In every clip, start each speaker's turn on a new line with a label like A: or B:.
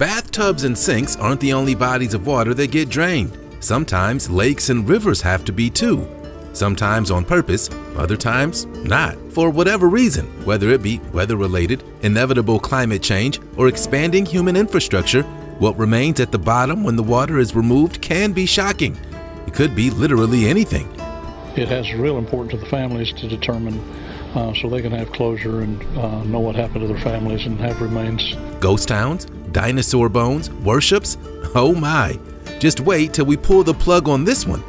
A: Bathtubs and sinks aren't the only bodies of water that get drained. Sometimes lakes and rivers have to be too. Sometimes on purpose, other times not. For whatever reason, whether it be weather-related, inevitable climate change, or expanding human infrastructure, what remains at the bottom when the water is removed can be shocking. It could be literally anything.
B: It has real importance to the families to determine uh, so they can have closure and uh, know what happened to their families and have remains.
A: Ghost towns, dinosaur bones, worships? Oh my. Just wait till we pull the plug on this one.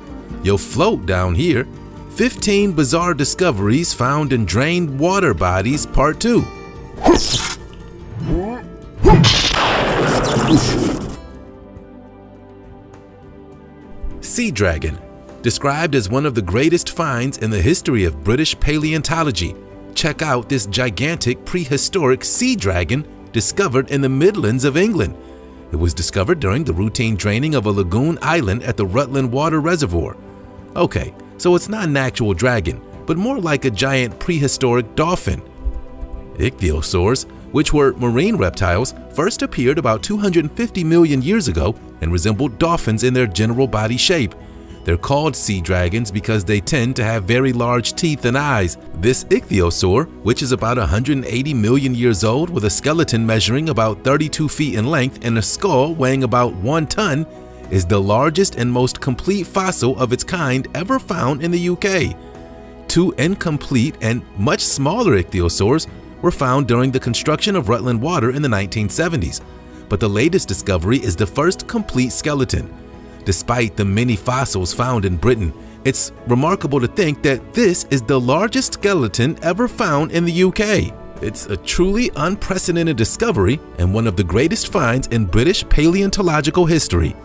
A: You'll float down here. 15 bizarre discoveries found in drained water bodies, part 2. Sea Dragon Described as one of the greatest finds in the history of British paleontology, check out this gigantic prehistoric sea dragon discovered in the Midlands of England. It was discovered during the routine draining of a lagoon island at the Rutland Water Reservoir. Okay, so it's not an actual dragon, but more like a giant prehistoric dolphin. Ichthyosaurs, which were marine reptiles, first appeared about 250 million years ago and resembled dolphins in their general body shape. They're called sea dragons because they tend to have very large teeth and eyes. This ichthyosaur, which is about 180 million years old with a skeleton measuring about 32 feet in length and a skull weighing about 1 ton, is the largest and most complete fossil of its kind ever found in the UK. Two incomplete and much smaller ichthyosaurs were found during the construction of Rutland Water in the 1970s, but the latest discovery is the first complete skeleton. Despite the many fossils found in Britain, it's remarkable to think that this is the largest skeleton ever found in the UK. It's a truly unprecedented discovery and one of the greatest finds in British paleontological history.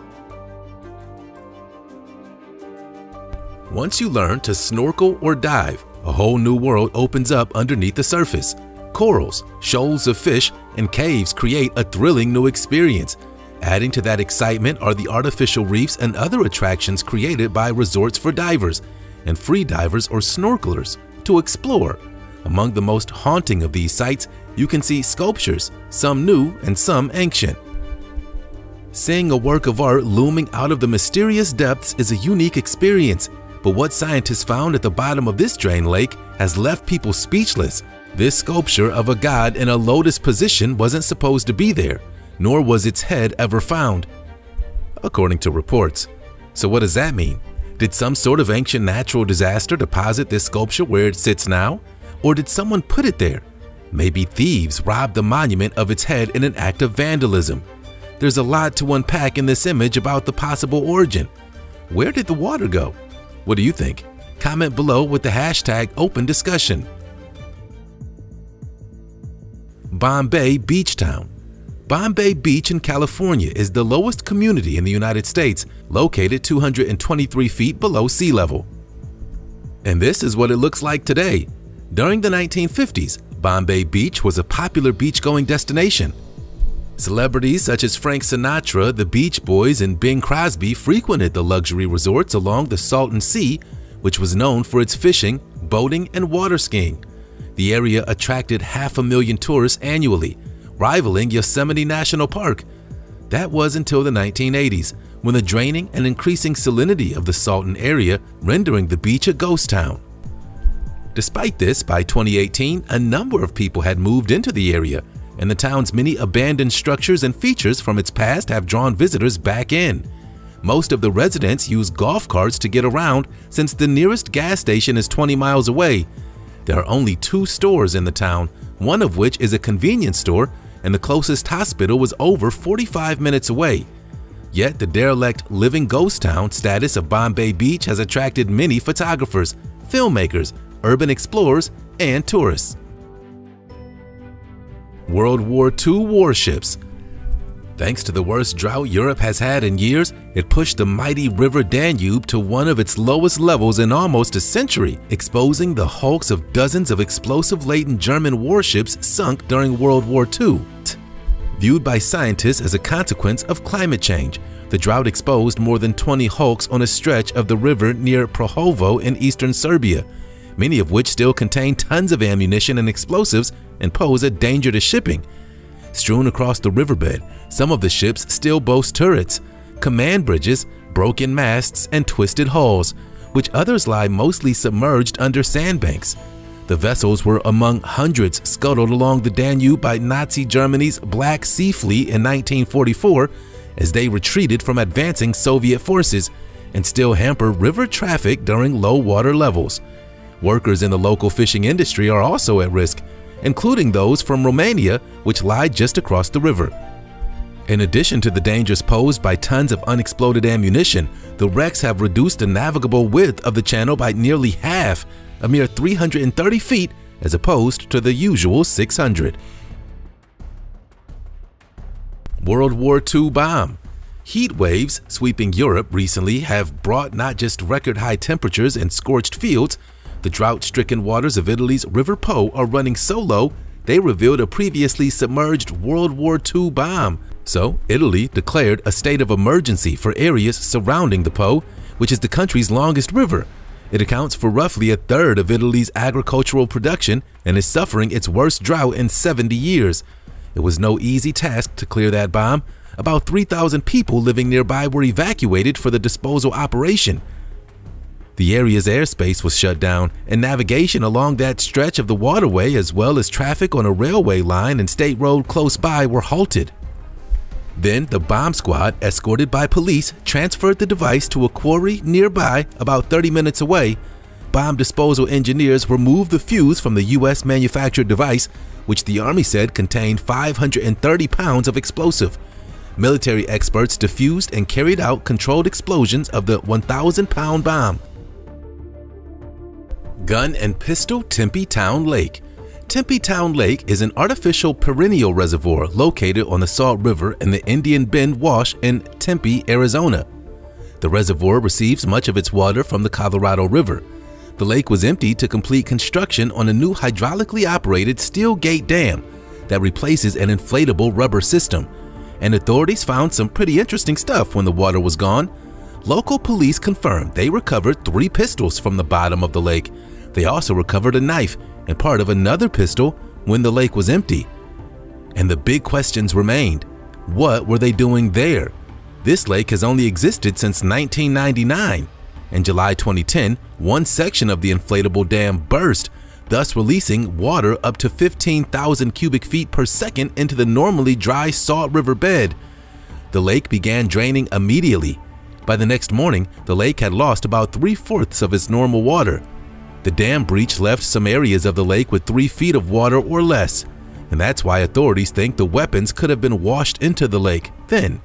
A: Once you learn to snorkel or dive, a whole new world opens up underneath the surface. Corals, shoals of fish, and caves create a thrilling new experience Adding to that excitement are the artificial reefs and other attractions created by resorts for divers and free divers or snorkelers to explore. Among the most haunting of these sites, you can see sculptures, some new and some ancient. Seeing a work of art looming out of the mysterious depths is a unique experience, but what scientists found at the bottom of this drain lake has left people speechless. This sculpture of a god in a lotus position wasn't supposed to be there, nor was its head ever found, according to reports. So what does that mean? Did some sort of ancient natural disaster deposit this sculpture where it sits now? Or did someone put it there? Maybe thieves robbed the monument of its head in an act of vandalism. There's a lot to unpack in this image about the possible origin. Where did the water go? What do you think? Comment below with the hashtag open discussion. Bombay Beach Town Bombay Beach in California is the lowest community in the United States, located 223 feet below sea level. And this is what it looks like today. During the 1950s, Bombay Beach was a popular beach-going destination. Celebrities such as Frank Sinatra, the Beach Boys, and Bing Crosby frequented the luxury resorts along the Salton Sea, which was known for its fishing, boating, and water skiing. The area attracted half a million tourists annually, rivaling Yosemite National Park. That was until the 1980s, when the draining and increasing salinity of the Salton area rendering the beach a ghost town. Despite this, by 2018, a number of people had moved into the area, and the town's many abandoned structures and features from its past have drawn visitors back in. Most of the residents use golf carts to get around since the nearest gas station is 20 miles away. There are only two stores in the town, one of which is a convenience store and the closest hospital was over 45 minutes away. Yet the derelict living ghost town status of Bombay Beach has attracted many photographers, filmmakers, urban explorers, and tourists. World War II warships Thanks to the worst drought Europe has had in years, it pushed the mighty river Danube to one of its lowest levels in almost a century, exposing the hulks of dozens of explosive-laden German warships sunk during World War II. Viewed by scientists as a consequence of climate change, the drought exposed more than 20 hulks on a stretch of the river near Prahovo in eastern Serbia, many of which still contain tons of ammunition and explosives and pose a danger to shipping, Strewn across the riverbed, some of the ships still boast turrets, command bridges, broken masts, and twisted hulls, which others lie mostly submerged under sandbanks. The vessels were among hundreds scuttled along the Danube by Nazi Germany's Black Sea Fleet in 1944 as they retreated from advancing Soviet forces and still hamper river traffic during low water levels. Workers in the local fishing industry are also at risk, including those from Romania, which lie just across the river. In addition to the dangers posed by tons of unexploded ammunition, the wrecks have reduced the navigable width of the channel by nearly half, a mere 330 feet as opposed to the usual 600. World War II bomb. Heat waves sweeping Europe recently have brought not just record high temperatures and scorched fields, the drought-stricken waters of Italy's River Po are running so low they revealed a previously submerged World War II bomb. So, Italy declared a state of emergency for areas surrounding the Po, which is the country's longest river. It accounts for roughly a third of Italy's agricultural production and is suffering its worst drought in 70 years. It was no easy task to clear that bomb. About 3,000 people living nearby were evacuated for the disposal operation. The area's airspace was shut down, and navigation along that stretch of the waterway as well as traffic on a railway line and state road close by were halted. Then the bomb squad, escorted by police, transferred the device to a quarry nearby about 30 minutes away. Bomb disposal engineers removed the fuse from the U.S. manufactured device, which the Army said contained 530 pounds of explosive. Military experts defused and carried out controlled explosions of the 1,000-pound bomb. Gun and Pistol Tempe Town Lake Tempe Town Lake is an artificial perennial reservoir located on the Salt River in the Indian Bend Wash in Tempe, Arizona. The reservoir receives much of its water from the Colorado River. The lake was emptied to complete construction on a new hydraulically operated steel gate dam that replaces an inflatable rubber system. And authorities found some pretty interesting stuff when the water was gone. Local police confirmed they recovered three pistols from the bottom of the lake. They also recovered a knife and part of another pistol when the lake was empty. And the big questions remained. What were they doing there? This lake has only existed since 1999. In July 2010, one section of the inflatable dam burst, thus releasing water up to 15,000 cubic feet per second into the normally dry Salt River bed. The lake began draining immediately, by the next morning, the lake had lost about three-fourths of its normal water. The dam breach left some areas of the lake with three feet of water or less, and that's why authorities think the weapons could have been washed into the lake then.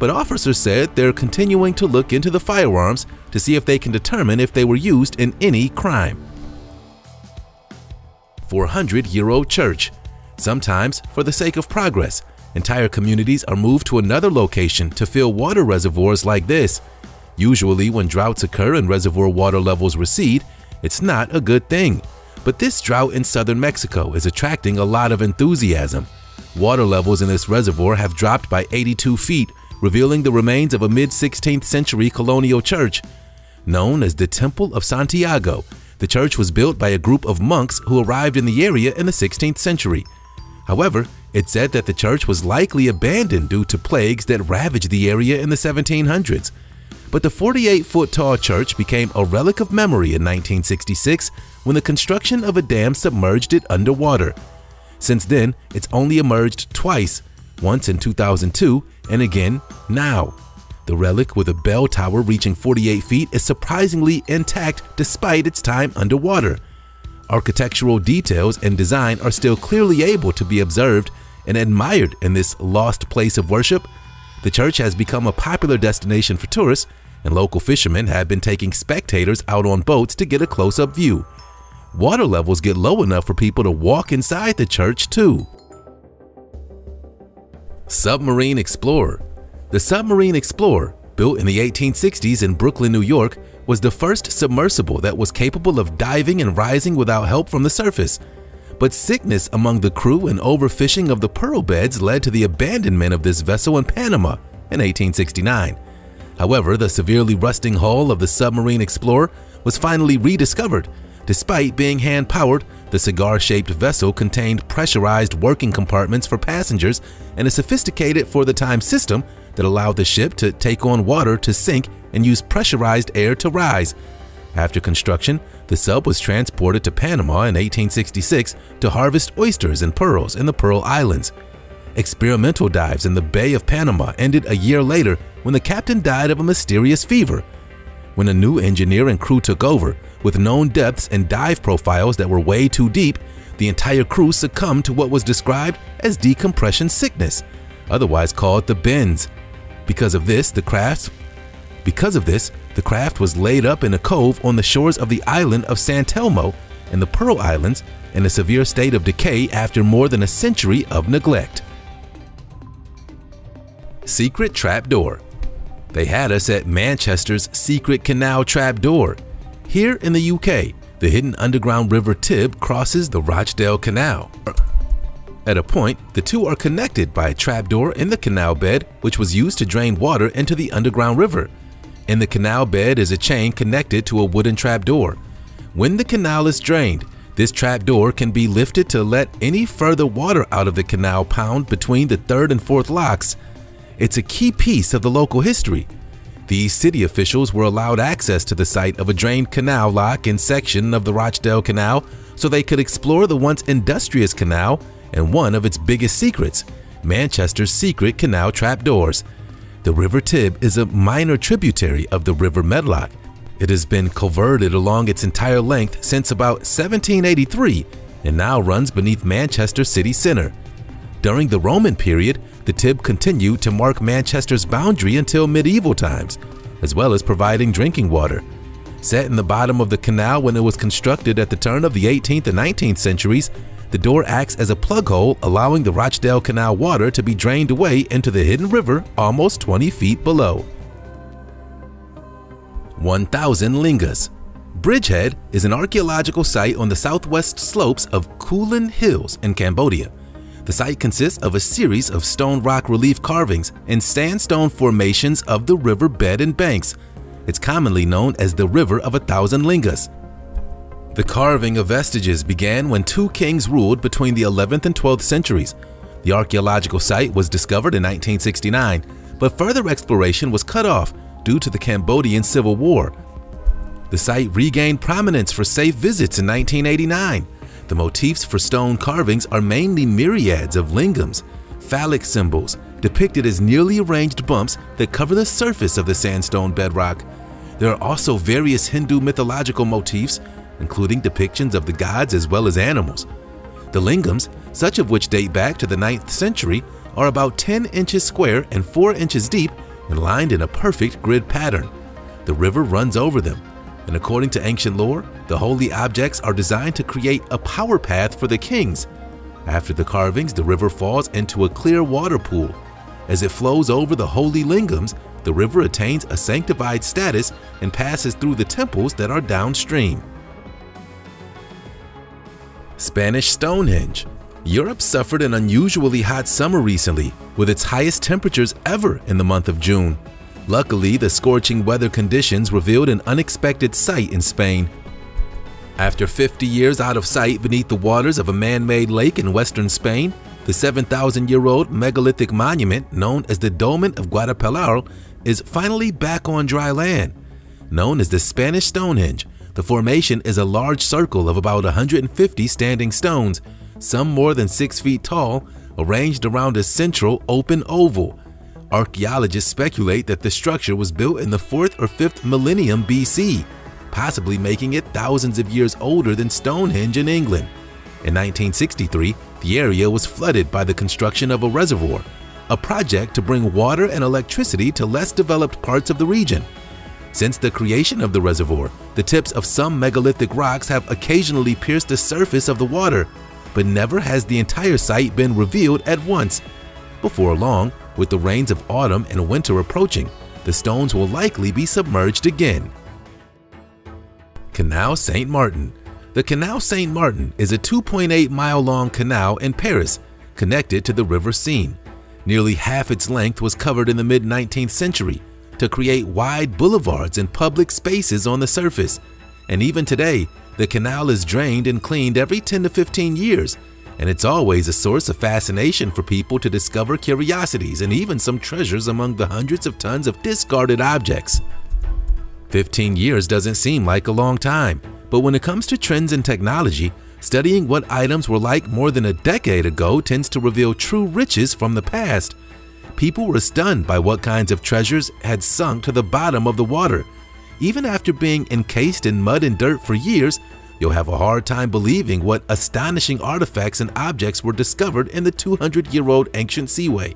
A: But officers said they're continuing to look into the firearms to see if they can determine if they were used in any crime. 400-year-old church. Sometimes, for the sake of progress, Entire communities are moved to another location to fill water reservoirs like this. Usually when droughts occur and reservoir water levels recede, it's not a good thing. But this drought in southern Mexico is attracting a lot of enthusiasm. Water levels in this reservoir have dropped by 82 feet, revealing the remains of a mid-16th century colonial church. Known as the Temple of Santiago, the church was built by a group of monks who arrived in the area in the 16th century. However, it said that the church was likely abandoned due to plagues that ravaged the area in the 1700s. But the 48-foot tall church became a relic of memory in 1966 when the construction of a dam submerged it underwater. Since then, it's only emerged twice, once in 2002 and again now. The relic with a bell tower reaching 48 feet is surprisingly intact despite its time underwater. Architectural details and design are still clearly able to be observed and admired in this lost place of worship. The church has become a popular destination for tourists, and local fishermen have been taking spectators out on boats to get a close-up view. Water levels get low enough for people to walk inside the church too. Submarine Explorer The Submarine Explorer, built in the 1860s in Brooklyn, New York, was the first submersible that was capable of diving and rising without help from the surface. But sickness among the crew and overfishing of the pearl beds led to the abandonment of this vessel in Panama in 1869. However, the severely rusting hull of the submarine explorer was finally rediscovered. Despite being hand-powered, The cigar-shaped vessel contained pressurized working compartments for passengers and a sophisticated for-the-time system that allowed the ship to take on water to sink and use pressurized air to rise. After construction, the sub was transported to Panama in 1866 to harvest oysters and pearls in the Pearl Islands. Experimental dives in the Bay of Panama ended a year later when the captain died of a mysterious fever. When a new engineer and crew took over, with known depths and dive profiles that were way too deep, the entire crew succumbed to what was described as decompression sickness, otherwise called the bends. Because of this, the craft because of this, the craft was laid up in a cove on the shores of the island of San Telmo in the Pearl Islands in a severe state of decay after more than a century of neglect. Secret Trapdoor They had us at Manchester's Secret Canal Trapdoor. Here in the UK, the hidden underground river Tib crosses the Rochdale Canal. At a point, the two are connected by a trapdoor in the canal bed which was used to drain water into the underground river. In the canal bed is a chain connected to a wooden trapdoor. When the canal is drained, this trapdoor can be lifted to let any further water out of the canal pound between the third and fourth locks. It's a key piece of the local history. These city officials were allowed access to the site of a drained canal lock in section of the Rochdale Canal so they could explore the once industrious canal and one of its biggest secrets, Manchester's secret canal trapdoors. The River Tib is a minor tributary of the River Medlock. It has been culverted along its entire length since about 1783 and now runs beneath Manchester city centre. During the Roman period, the Tib continued to mark Manchester's boundary until medieval times, as well as providing drinking water. Set in the bottom of the canal when it was constructed at the turn of the 18th and 19th centuries, the door acts as a plug hole allowing the Rochdale Canal water to be drained away into the hidden river almost 20 feet below. 1000 Lingas Bridgehead is an archaeological site on the southwest slopes of Kulen Hills in Cambodia. The site consists of a series of stone rock relief carvings and sandstone formations of the river bed and banks. It's commonly known as the River of a Thousand Lingas. The carving of vestiges began when two kings ruled between the 11th and 12th centuries. The archaeological site was discovered in 1969, but further exploration was cut off due to the Cambodian Civil War. The site regained prominence for safe visits in 1989. The motifs for stone carvings are mainly myriads of lingams, phallic symbols, depicted as nearly arranged bumps that cover the surface of the sandstone bedrock. There are also various Hindu mythological motifs including depictions of the gods as well as animals. The lingams, such of which date back to the 9th century, are about 10 inches square and 4 inches deep and lined in a perfect grid pattern. The river runs over them, and according to ancient lore, the holy objects are designed to create a power path for the kings. After the carvings, the river falls into a clear water pool. As it flows over the holy lingams, the river attains a sanctified status and passes through the temples that are downstream. Spanish Stonehenge Europe suffered an unusually hot summer recently, with its highest temperatures ever in the month of June. Luckily, the scorching weather conditions revealed an unexpected sight in Spain. After 50 years out of sight beneath the waters of a man-made lake in western Spain, the 7,000-year-old megalithic monument known as the Dolmen of Guadalperal is finally back on dry land. Known as the Spanish Stonehenge, the formation is a large circle of about 150 standing stones, some more than 6 feet tall, arranged around a central open oval. Archaeologists speculate that the structure was built in the 4th or 5th millennium BC, possibly making it thousands of years older than Stonehenge in England. In 1963, the area was flooded by the construction of a reservoir, a project to bring water and electricity to less developed parts of the region. Since the creation of the reservoir, the tips of some megalithic rocks have occasionally pierced the surface of the water, but never has the entire site been revealed at once. Before long, with the rains of autumn and winter approaching, the stones will likely be submerged again. Canal Saint Martin The Canal Saint Martin is a 2.8 mile long canal in Paris connected to the River Seine. Nearly half its length was covered in the mid-19th century to create wide boulevards and public spaces on the surface. And even today, The canal is drained and cleaned every 10 to 15 years, and it's always a source of fascination for people to discover curiosities and even some treasures among the hundreds of tons of discarded objects. 15 years doesn't seem like a long time, but when it comes to trends in technology, studying what items were like more than a decade ago tends to reveal true riches from the past. People were stunned by what kinds of treasures had sunk to the bottom of the water. Even after being encased in mud and dirt for years, you'll have a hard time believing what astonishing artifacts and objects were discovered in the 200-year-old ancient seaway.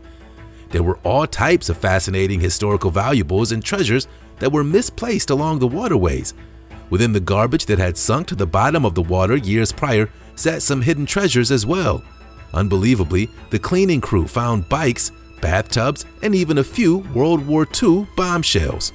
A: There were all types of fascinating historical valuables and treasures that were misplaced along the waterways. Within the garbage that had sunk to the bottom of the water years prior sat some hidden treasures as well. Unbelievably, the cleaning crew found bikes, bathtubs, and even a few World War II bombshells.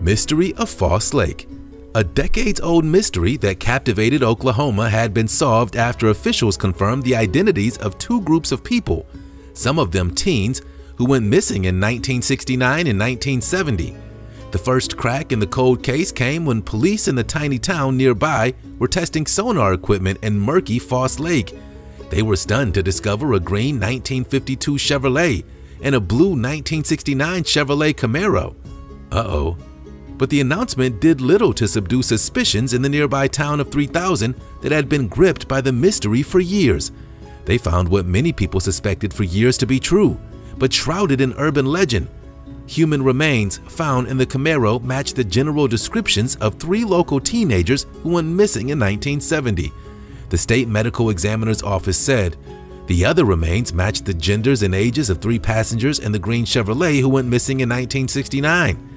A: Mystery of Foss Lake A decades-old mystery that captivated Oklahoma had been solved after officials confirmed the identities of two groups of people, some of them teens, who went missing in 1969 and 1970. The first crack in the cold case came when police in the tiny town nearby were testing sonar equipment in murky Foss Lake. They were stunned to discover a green 1952 Chevrolet and a blue 1969 Chevrolet Camaro. Uh-oh. But the announcement did little to subdue suspicions in the nearby town of 3000 that had been gripped by the mystery for years. They found what many people suspected for years to be true but shrouded in urban legend. Human remains found in the Camaro match the general descriptions of three local teenagers who went missing in 1970. The state medical examiner's office said. The other remains matched the genders and ages of three passengers in the green Chevrolet who went missing in 1969.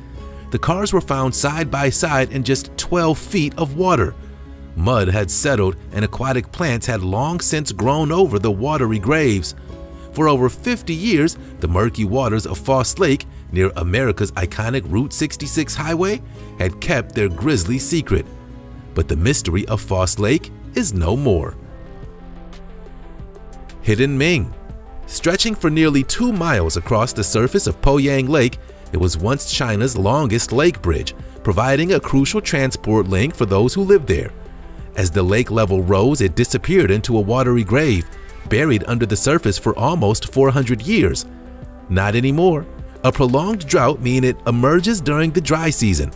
A: The cars were found side by side in just 12 feet of water. Mud had settled and aquatic plants had long since grown over the watery graves. For over 50 years, the murky waters of Foss Lake near America's iconic Route 66 highway had kept their grisly secret. But the mystery of Foss Lake is no more. Hidden Ming Stretching for nearly two miles across the surface of Poyang Lake, it was once China's longest lake bridge, providing a crucial transport link for those who lived there. As the lake level rose, it disappeared into a watery grave, buried under the surface for almost 400 years. Not anymore. A prolonged drought means it emerges during the dry season.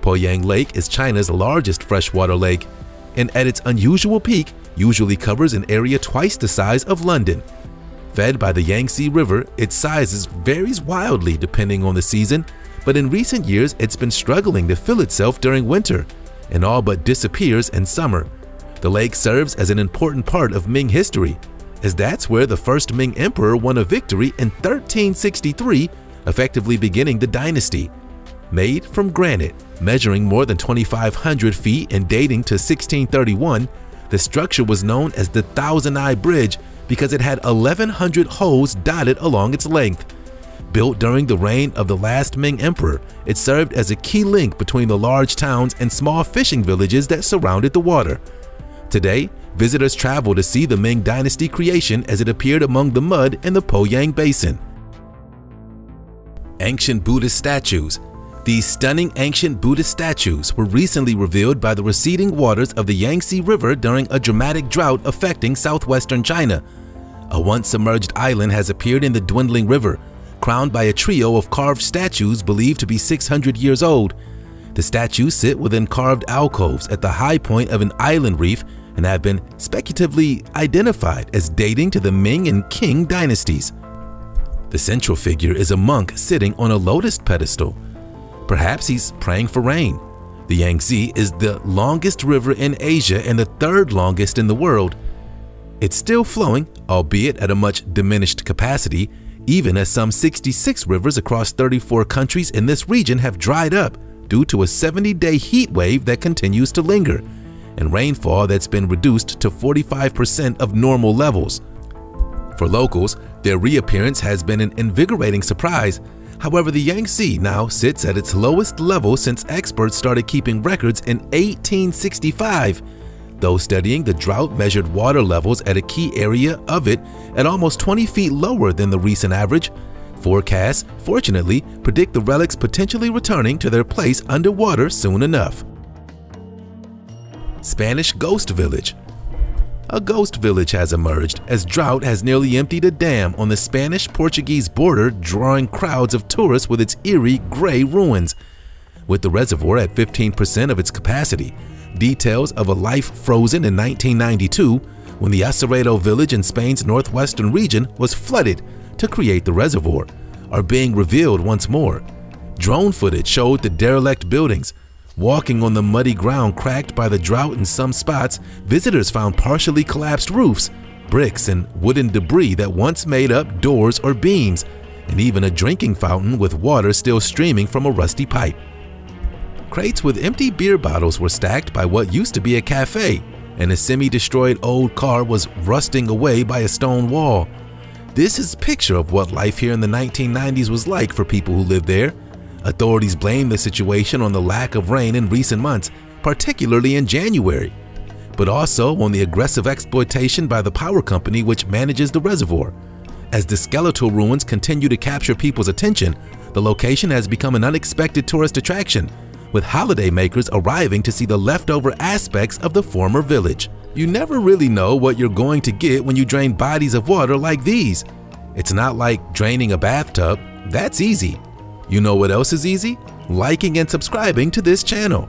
A: Poyang Lake is China's largest freshwater lake, and at its unusual peak usually covers an area twice the size of London. Fed by the Yangtze River, its size varies wildly depending on the season, but in recent years it's been struggling to fill itself during winter and all but disappears in summer. The lake serves as an important part of Ming history, as that's where the first Ming emperor won a victory in 1363, effectively beginning the dynasty. Made from granite, measuring more than 2,500 feet and dating to 1631, the structure was known as the Thousand Eye Bridge because it had 1,100 holes dotted along its length. Built during the reign of the last Ming emperor, it served as a key link between the large towns and small fishing villages that surrounded the water. Today, visitors travel to see the Ming Dynasty creation as it appeared among the mud in the Poyang Basin. Ancient Buddhist Statues These stunning ancient Buddhist statues were recently revealed by the receding waters of the Yangtze River during a dramatic drought affecting southwestern China. A once submerged island has appeared in the dwindling river, crowned by a trio of carved statues believed to be 600 years old. The statues sit within carved alcoves at the high point of an island reef and have been speculatively identified as dating to the Ming and Qing dynasties. The central figure is a monk sitting on a lotus pedestal. Perhaps he's praying for rain. The Yangtze is the longest river in Asia and the third longest in the world. It's still flowing, albeit at a much diminished capacity, even as some 66 rivers across 34 countries in this region have dried up due to a 70-day heat wave that continues to linger and rainfall that's been reduced to 45% of normal levels. For locals, their reappearance has been an invigorating surprise. However, the Yangtze now sits at its lowest level since experts started keeping records in 1865. Those studying the drought measured water levels at a key area of it at almost 20 feet lower than the recent average. Forecasts, fortunately, predict the relics potentially returning to their place underwater soon enough. Spanish Ghost Village. A ghost village has emerged as drought has nearly emptied a dam on the Spanish-Portuguese border drawing crowds of tourists with its eerie gray ruins. With the reservoir at 15% of its capacity, details of a life frozen in 1992 when the Aceredo village in Spain's northwestern region was flooded to create the reservoir are being revealed once more. Drone footage showed the derelict buildings. Walking on the muddy ground cracked by the drought in some spots, visitors found partially collapsed roofs, bricks, and wooden debris that once made up doors or beams, and even a drinking fountain with water still streaming from a rusty pipe. Crates with empty beer bottles were stacked by what used to be a cafe, and a semi-destroyed old car was rusting away by a stone wall. This is a picture of what life here in the 1990s was like for people who lived there. Authorities blame the situation on the lack of rain in recent months, particularly in January, but also on the aggressive exploitation by the power company which manages the reservoir. As the skeletal ruins continue to capture people's attention, the location has become an unexpected tourist attraction, with holidaymakers arriving to see the leftover aspects of the former village. You never really know what you're going to get when you drain bodies of water like these. It's not like draining a bathtub, that's easy. You know what else is easy? Liking and subscribing to this channel.